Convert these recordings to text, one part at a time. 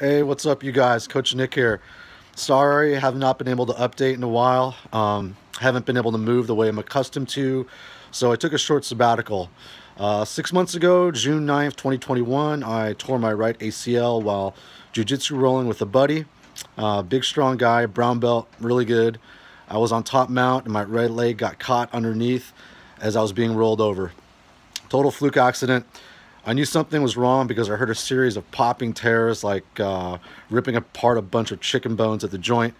Hey, what's up, you guys? Coach Nick here. Sorry, have not been able to update in a while. Um, haven't been able to move the way I'm accustomed to, so I took a short sabbatical. Uh, six months ago, June 9th, 2021, I tore my right ACL while jiu-jitsu rolling with a buddy. Uh, big, strong guy, brown belt, really good. I was on top mount and my right leg got caught underneath as I was being rolled over. Total fluke accident. I knew something was wrong because I heard a series of popping tears like uh, ripping apart a bunch of chicken bones at the joint.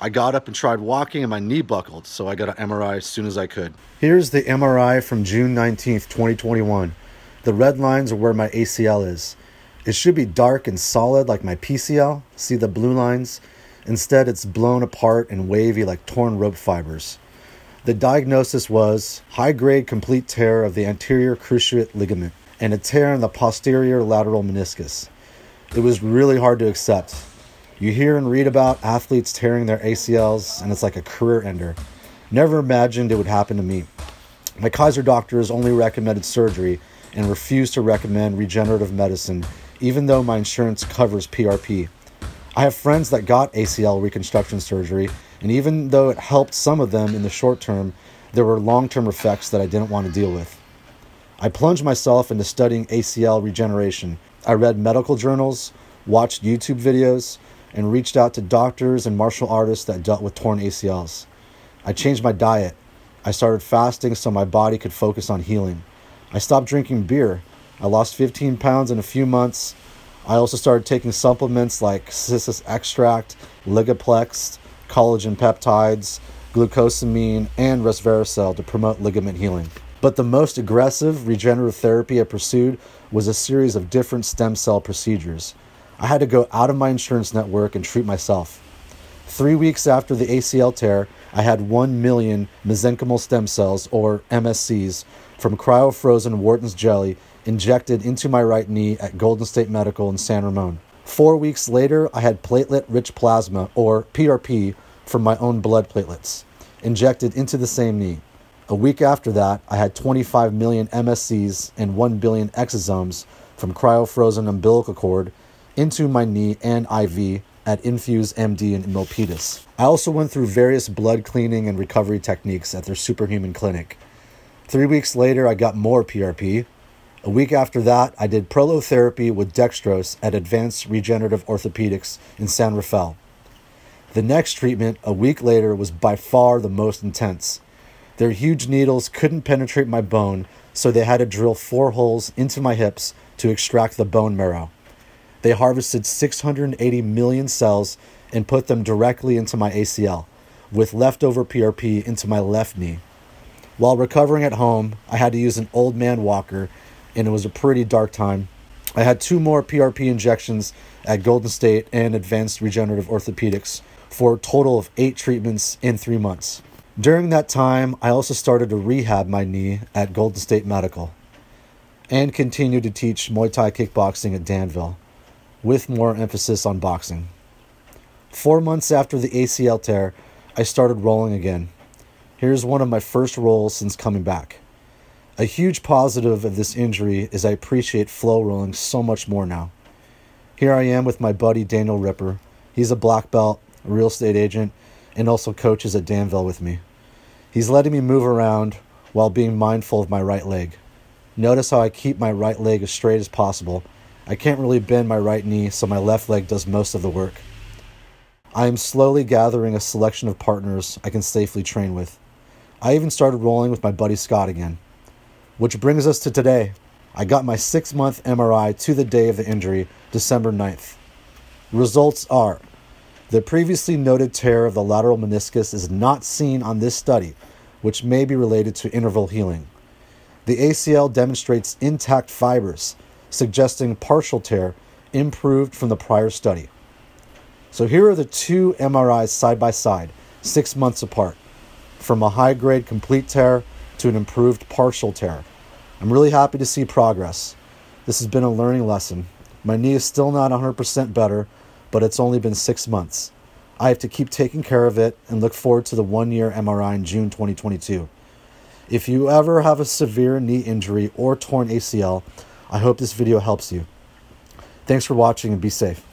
I got up and tried walking and my knee buckled, so I got an MRI as soon as I could. Here's the MRI from June 19th, 2021. The red lines are where my ACL is. It should be dark and solid like my PCL. See the blue lines? Instead, it's blown apart and wavy like torn rope fibers. The diagnosis was high grade complete tear of the anterior cruciate ligament and a tear in the posterior lateral meniscus. It was really hard to accept. You hear and read about athletes tearing their ACLs, and it's like a career ender. Never imagined it would happen to me. My Kaiser doctors only recommended surgery and refused to recommend regenerative medicine, even though my insurance covers PRP. I have friends that got ACL reconstruction surgery, and even though it helped some of them in the short term, there were long term effects that I didn't want to deal with. I plunged myself into studying ACL regeneration. I read medical journals, watched YouTube videos, and reached out to doctors and martial artists that dealt with torn ACLs. I changed my diet. I started fasting so my body could focus on healing. I stopped drinking beer. I lost 15 pounds in a few months. I also started taking supplements like cissus extract, ligaplex, collagen peptides, glucosamine, and resveratrol to promote ligament healing. But the most aggressive regenerative therapy I pursued was a series of different stem cell procedures. I had to go out of my insurance network and treat myself. Three weeks after the ACL tear, I had 1 million mesenchymal stem cells, or MSCs, from cryofrozen Wharton's jelly injected into my right knee at Golden State Medical in San Ramon. Four weeks later, I had platelet rich plasma, or PRP, from my own blood platelets, injected into the same knee. A week after that, I had 25 million MSCs and 1 billion exosomes from cryofrozen umbilical cord into my knee and IV at Infuze MD in Milpitas. I also went through various blood cleaning and recovery techniques at their superhuman clinic. Three weeks later, I got more PRP. A week after that, I did prolotherapy with dextrose at Advanced Regenerative Orthopedics in San Rafael. The next treatment, a week later, was by far the most intense. Their huge needles couldn't penetrate my bone, so they had to drill four holes into my hips to extract the bone marrow. They harvested 680 million cells and put them directly into my ACL, with leftover PRP into my left knee. While recovering at home, I had to use an old man walker, and it was a pretty dark time. I had two more PRP injections at Golden State and Advanced Regenerative Orthopedics for a total of eight treatments in three months. During that time, I also started to rehab my knee at Golden State Medical and continued to teach Muay Thai kickboxing at Danville, with more emphasis on boxing. Four months after the ACL tear, I started rolling again. Here's one of my first rolls since coming back. A huge positive of this injury is I appreciate flow rolling so much more now. Here I am with my buddy Daniel Ripper. He's a black belt, a real estate agent, and also coaches at Danville with me. He's letting me move around while being mindful of my right leg. Notice how I keep my right leg as straight as possible. I can't really bend my right knee, so my left leg does most of the work. I am slowly gathering a selection of partners I can safely train with. I even started rolling with my buddy Scott again. Which brings us to today. I got my six month MRI to the day of the injury, December 9th. Results are the previously noted tear of the lateral meniscus is not seen on this study, which may be related to interval healing. The ACL demonstrates intact fibers, suggesting partial tear improved from the prior study. So here are the two MRIs side by side, six months apart, from a high grade complete tear to an improved partial tear. I'm really happy to see progress. This has been a learning lesson. My knee is still not 100% better, but it's only been six months. I have to keep taking care of it and look forward to the one year MRI in June 2022. If you ever have a severe knee injury or torn ACL, I hope this video helps you. Thanks for watching and be safe.